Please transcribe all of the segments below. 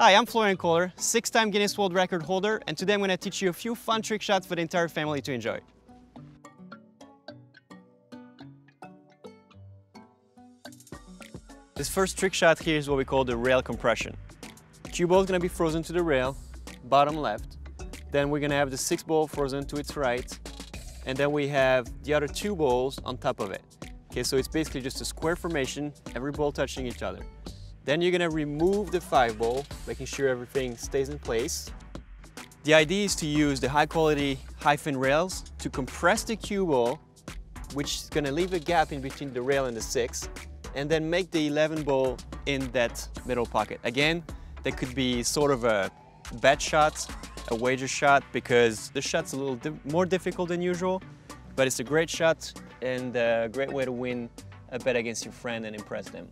Hi, I'm Florian Kohler, six-time Guinness World Record holder, and today I'm going to teach you a few fun trick shots for the entire family to enjoy. This first trick shot here is what we call the rail compression. Cue ball is going to be frozen to the rail, bottom left. Then we're going to have the six ball frozen to its right. And then we have the other two balls on top of it. Okay, so it's basically just a square formation, every ball touching each other. Then you're gonna remove the five ball, making sure everything stays in place. The idea is to use the high quality hyphen rails to compress the cue ball, which is gonna leave a gap in between the rail and the six, and then make the 11 ball in that middle pocket. Again, that could be sort of a bet shot, a wager shot, because this shot's a little di more difficult than usual, but it's a great shot and a great way to win a bet against your friend and impress them.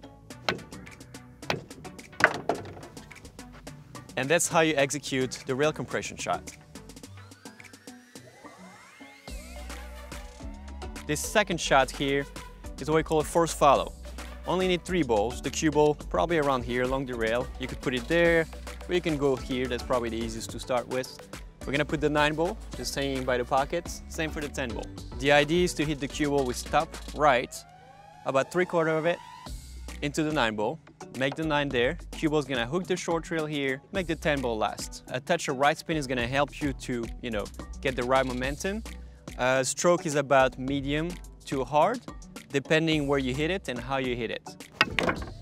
And that's how you execute the rail compression shot. This second shot here is what we call a force follow. Only need three balls, the cue ball probably around here along the rail. You could put it there, or you can go here, that's probably the easiest to start with. We're gonna put the nine ball, just hanging by the pockets. Same for the 10 ball. The idea is to hit the cue ball with top right, about three quarter of it, into the nine ball make the 9 there. Cue ball's gonna hook the short rail here, make the 10 ball last. A touch of right spin is gonna help you to, you know, get the right momentum. Uh, stroke is about medium to hard, depending where you hit it and how you hit it.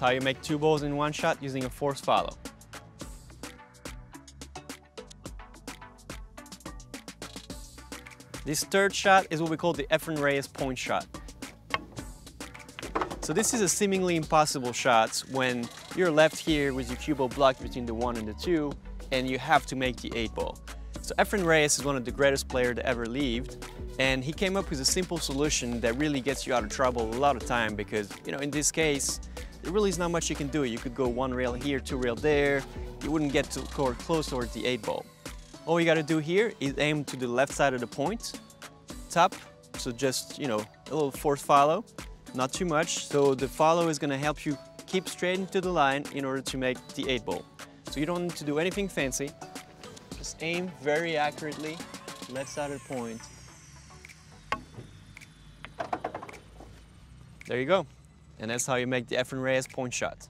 How you make two balls in one shot using a force follow. This third shot is what we call the Efren Reyes point shot. So this is a seemingly impossible shot when you're left here with your cue ball blocked between the one and the two, and you have to make the eight ball. So Efren Reyes is one of the greatest players that ever lived, and he came up with a simple solution that really gets you out of trouble a lot of time because, you know, in this case, there really is not much you can do. You could go one rail here, two rail there, you wouldn't get to score close towards the eight ball. All you gotta do here is aim to the left side of the point, top, so just, you know, a little force follow, not too much. So the follow is gonna help you keep straight into the line in order to make the eight ball. So you don't need to do anything fancy. Just aim very accurately, left side of the point. There you go. And that's how you make the Efren Reyes point shot.